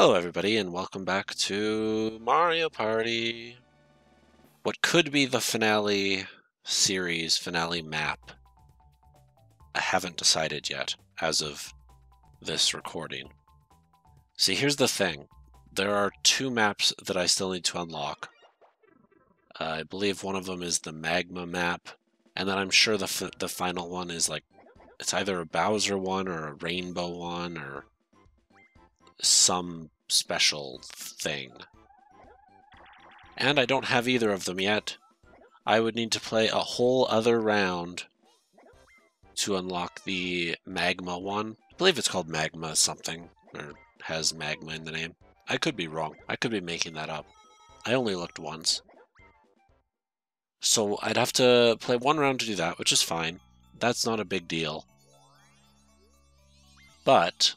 Hello, everybody, and welcome back to Mario Party. What could be the finale series, finale map. I haven't decided yet as of this recording. See, here's the thing there are two maps that I still need to unlock. Uh, I believe one of them is the magma map, and then I'm sure the, the final one is like it's either a Bowser one or a rainbow one or some special thing. And I don't have either of them yet. I would need to play a whole other round to unlock the magma one. I believe it's called magma something, or has magma in the name. I could be wrong. I could be making that up. I only looked once. So I'd have to play one round to do that, which is fine. That's not a big deal. But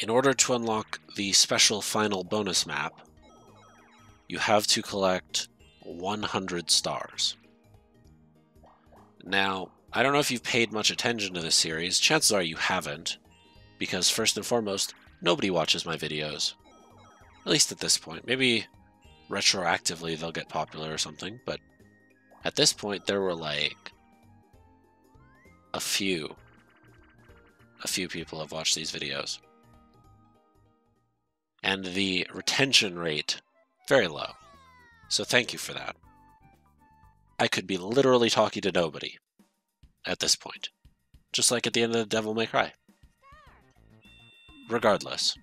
in order to unlock the special final bonus map, you have to collect 100 stars. Now, I don't know if you've paid much attention to this series. Chances are you haven't, because first and foremost, nobody watches my videos. At least at this point. Maybe retroactively they'll get popular or something, but at this point there were like a few a few people have watched these videos. And the retention rate very low. So thank you for that. I could be literally talking to nobody at this point. Just like at the end of the Devil May Cry. Regardless.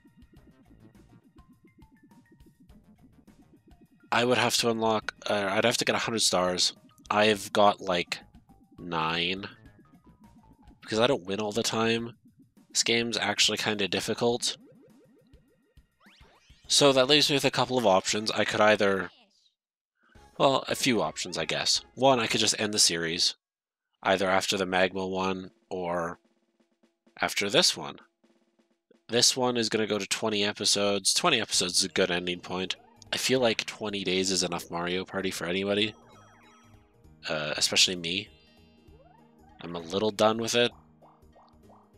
I would have to unlock, uh, I'd have to get 100 stars. I've got like 9. Because I don't win all the time. This game's actually kind of difficult. So that leaves me with a couple of options. I could either... Well, a few options, I guess. One, I could just end the series. Either after the Magma one, or after this one. This one is going to go to 20 episodes. 20 episodes is a good ending point. I feel like 20 days is enough Mario Party for anybody. Uh, especially me. I'm a little done with it.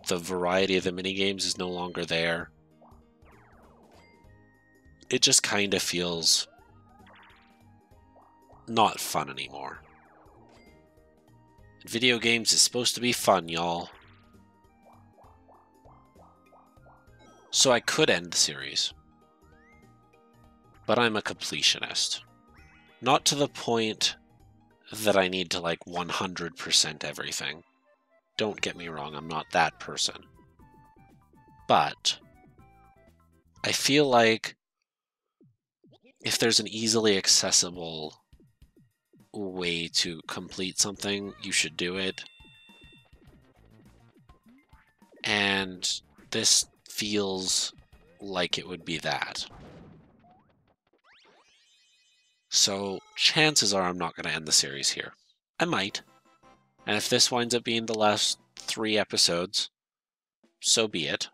The variety of the minigames is no longer there. It just kind of feels not fun anymore. Video games is supposed to be fun, y'all. So I could end the series. But I'm a completionist. Not to the point that I need to like 100% everything. Don't get me wrong, I'm not that person. But I feel like if there's an easily accessible way to complete something, you should do it. And this feels like it would be that. So chances are I'm not going to end the series here. I might. And if this winds up being the last three episodes, so be it.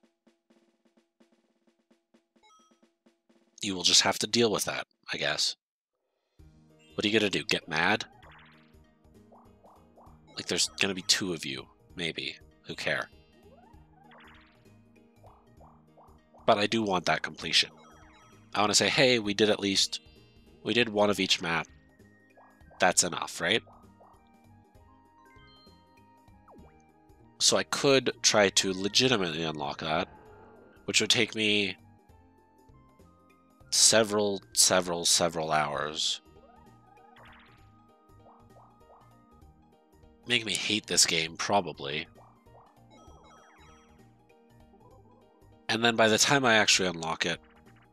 You will just have to deal with that, I guess. What are you going to do? Get mad? Like there's going to be two of you, maybe. Who care? But I do want that completion. I want to say, hey, we did at least we did one of each map. That's enough, right? So I could try to legitimately unlock that, which would take me several, several, several hours. Make me hate this game, probably. And then by the time I actually unlock it,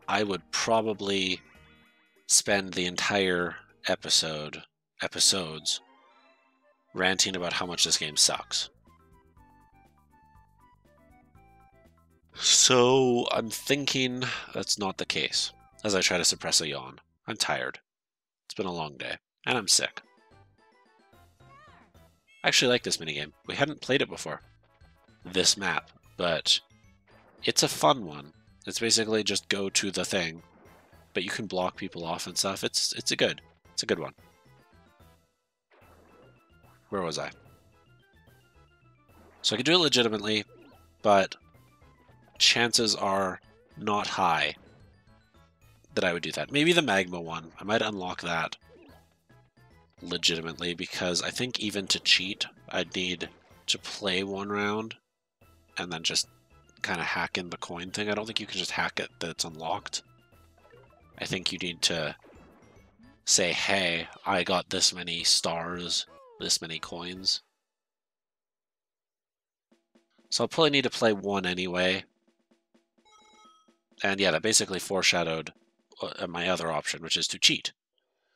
I would probably spend the entire episode, episodes, ranting about how much this game sucks. So I'm thinking that's not the case as I try to suppress a yawn. I'm tired. It's been a long day, and I'm sick. I actually like this minigame. We hadn't played it before. This map, but it's a fun one. It's basically just go to the thing, but you can block people off and stuff. It's it's a good. It's a good one. Where was I? So I could do it legitimately, but chances are not high that I would do that. Maybe the Magma one. I might unlock that legitimately because I think even to cheat, I'd need to play one round and then just kind of hack in the coin thing. I don't think you can just hack it that it's unlocked. I think you need to say, hey, I got this many stars, this many coins. So I'll probably need to play one anyway. And yeah, that basically foreshadowed uh, my other option, which is to cheat,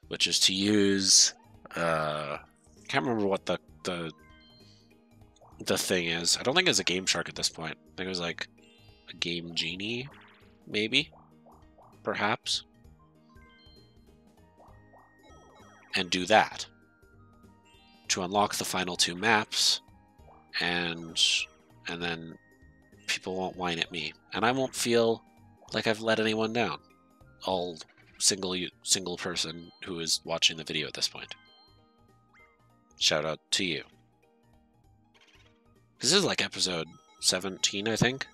which is to use. Uh, I can't remember what the the the thing is. I don't think it's a Game Shark at this point. I think it was like a Game Genie, maybe, perhaps, and do that to unlock the final two maps, and and then people won't whine at me, and I won't feel like I've let anyone down. All single single person who is watching the video at this point. Shout out to you. This is like episode 17, I think.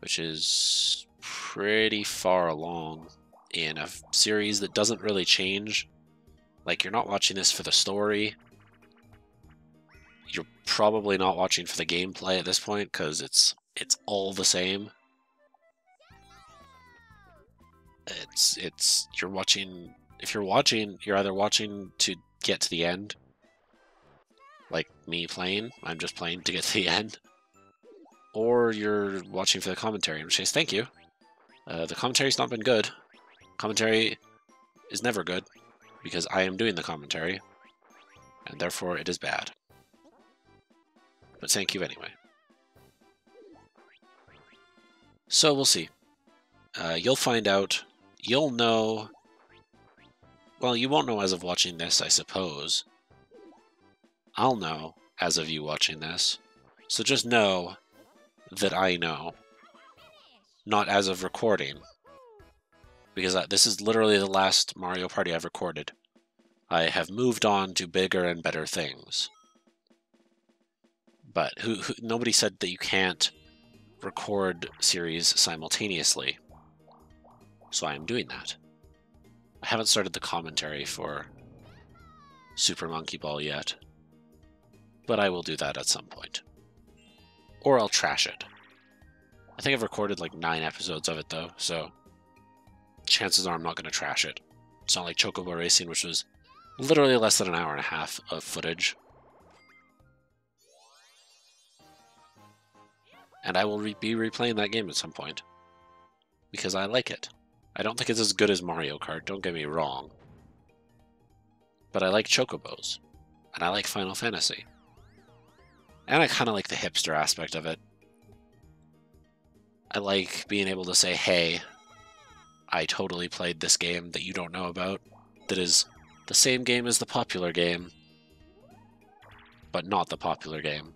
Which is pretty far along in a series that doesn't really change. Like, you're not watching this for the story. You're probably not watching for the gameplay at this point, because it's it's all the same. It's it's you're watching if you're watching, you're either watching to get to the end, like me playing, I'm just playing to get to the end, or you're watching for the commentary, in which case, thank you. Uh, the commentary's not been good. Commentary is never good, because I am doing the commentary, and therefore it is bad. But thank you anyway. So we'll see. Uh, you'll find out. You'll know well, you won't know as of watching this, I suppose. I'll know as of you watching this. So just know that I know. Not as of recording. Because this is literally the last Mario Party I've recorded. I have moved on to bigger and better things. But who, who nobody said that you can't record series simultaneously. So I am doing that. I haven't started the commentary for Super Monkey Ball yet, but I will do that at some point. Or I'll trash it. I think I've recorded like nine episodes of it though, so chances are I'm not going to trash it. It's not like Chocobo Racing, which was literally less than an hour and a half of footage. And I will re be replaying that game at some point. Because I like it. I don't think it's as good as Mario Kart, don't get me wrong. But I like Chocobos. And I like Final Fantasy. And I kind of like the hipster aspect of it. I like being able to say, hey, I totally played this game that you don't know about, that is the same game as the popular game, but not the popular game.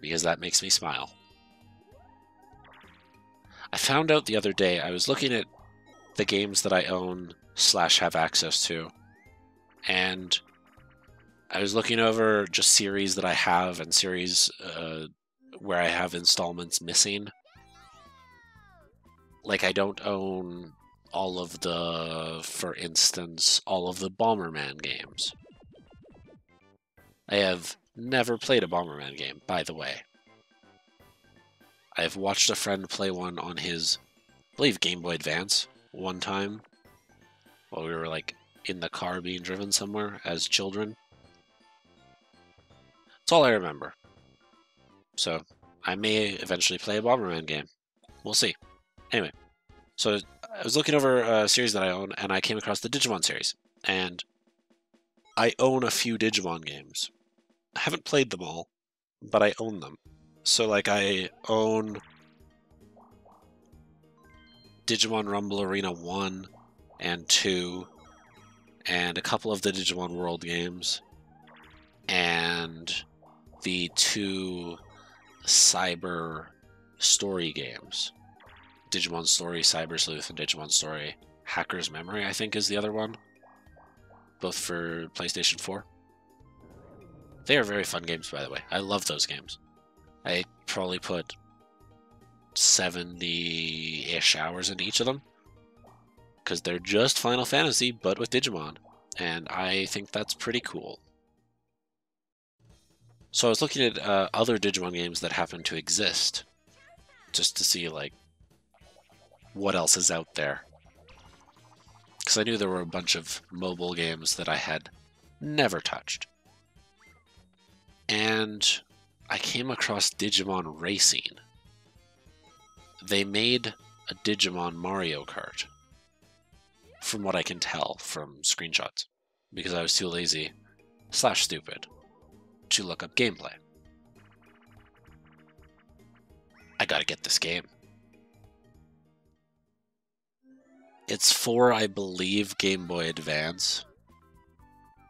Because that makes me smile. I found out the other day, I was looking at the games that I own slash have access to, and I was looking over just series that I have and series uh, where I have installments missing. Like, I don't own all of the, for instance, all of the Bomberman games. I have never played a Bomberman game, by the way. I've watched a friend play one on his, I believe, Game Boy Advance one time while we were like in the car being driven somewhere as children. That's all I remember. So I may eventually play a Bomberman game. We'll see. Anyway, so I was looking over a series that I own and I came across the Digimon series. And I own a few Digimon games. I haven't played them all, but I own them. So like I own Digimon Rumble Arena 1 and 2 and a couple of the Digimon World games and the two cyber story games. Digimon Story, Cyber Sleuth, and Digimon Story Hacker's Memory, I think is the other one. Both for PlayStation 4. They are very fun games, by the way. I love those games. I probably put 70 ish hours into each of them because they're just Final Fantasy but with Digimon, and I think that's pretty cool. So I was looking at uh, other Digimon games that happen to exist just to see like what else is out there. Because I knew there were a bunch of mobile games that I had never touched. And I came across Digimon Racing. They made a Digimon Mario Kart, from what I can tell from screenshots, because I was too lazy slash stupid to look up gameplay. I gotta get this game. It's for, I believe, Game Boy Advance.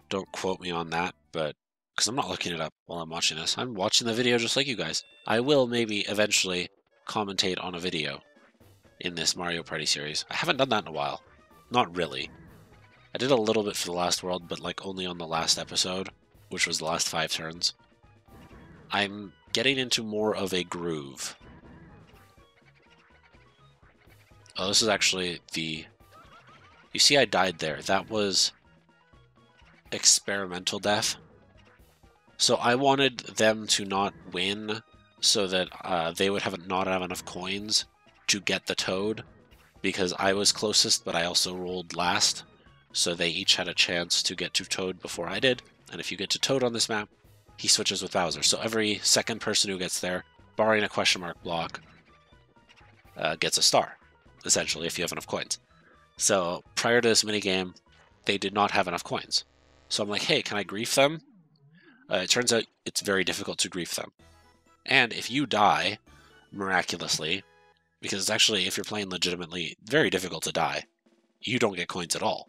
Don't quote me on that, but because I'm not looking it up while I'm watching this. I'm watching the video just like you guys. I will maybe eventually commentate on a video in this Mario Party series. I haven't done that in a while. Not really. I did a little bit for the last world, but like only on the last episode, which was the last five turns. I'm getting into more of a groove. Oh, this is actually the... You see I died there. That was experimental death. So I wanted them to not win so that uh, they would have not have enough coins to get the toad because I was closest, but I also rolled last. So they each had a chance to get to Toad before I did. And if you get to Toad on this map, he switches with Bowser. So every second person who gets there, barring a question mark block, uh, gets a star essentially, if you have enough coins. So prior to this minigame, they did not have enough coins. So I'm like, hey, can I grief them? Uh, it turns out it's very difficult to grief them. And if you die, miraculously, because it's actually, if you're playing legitimately, very difficult to die, you don't get coins at all.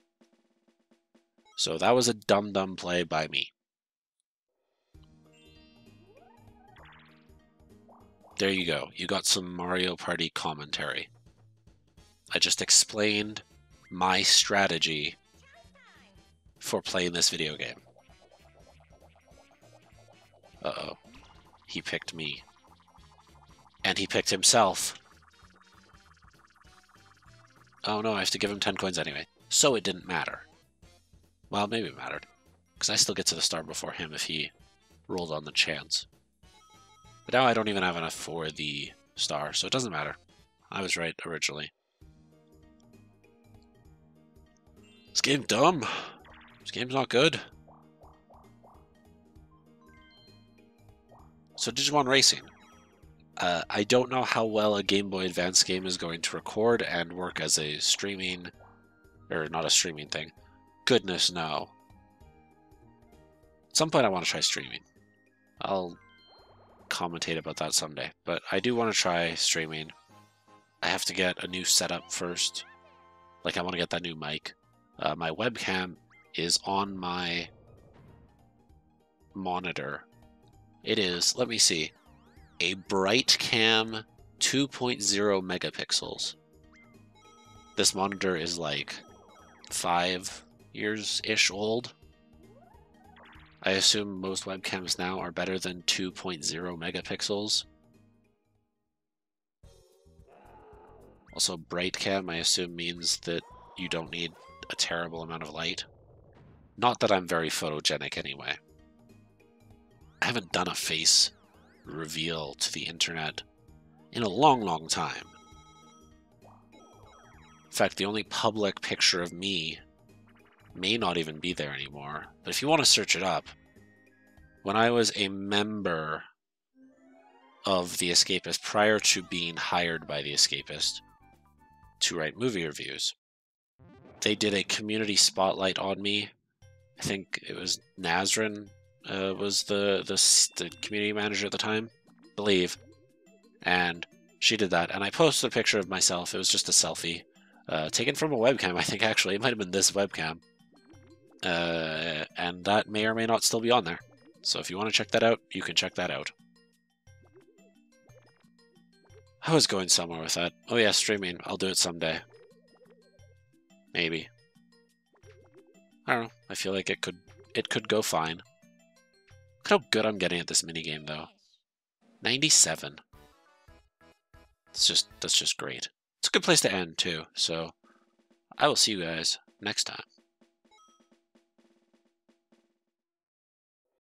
So that was a dumb, dumb play by me. There you go. You got some Mario Party commentary. I just explained my strategy for playing this video game. Uh-oh. He picked me. And he picked himself. Oh no, I have to give him 10 coins anyway. So it didn't matter. Well, maybe it mattered. Because I still get to the star before him if he rolled on the chance. But now I don't even have enough for the star, so it doesn't matter. I was right originally. This game's dumb. This game's not good. So Digimon Racing. Uh, I don't know how well a Game Boy Advance game is going to record and work as a streaming, or not a streaming thing. Goodness, no. At some point I want to try streaming. I'll commentate about that someday. But I do want to try streaming. I have to get a new setup first. Like I want to get that new mic. Uh, my webcam is on my monitor. It is, let me see, a Brightcam 2.0 megapixels. This monitor is like five years-ish old. I assume most webcams now are better than 2.0 megapixels. Also, Brightcam, I assume, means that you don't need a terrible amount of light. Not that I'm very photogenic anyway. I haven't done a face reveal to the internet in a long, long time. In fact, the only public picture of me may not even be there anymore. But if you want to search it up, when I was a member of The Escapist prior to being hired by The Escapist to write movie reviews, they did a community spotlight on me. I think it was Nazrin uh, was the, the the community manager at the time, believe, and she did that. And I posted a picture of myself. It was just a selfie, uh, taken from a webcam. I think actually it might have been this webcam, uh, and that may or may not still be on there. So if you want to check that out, you can check that out. I was going somewhere with that. Oh yeah, streaming. I'll do it someday. Maybe. I don't know. I feel like it could it could go fine. How good I'm getting at this minigame, though. 97. It's just that's just great. It's a good place to end too. So I will see you guys next time.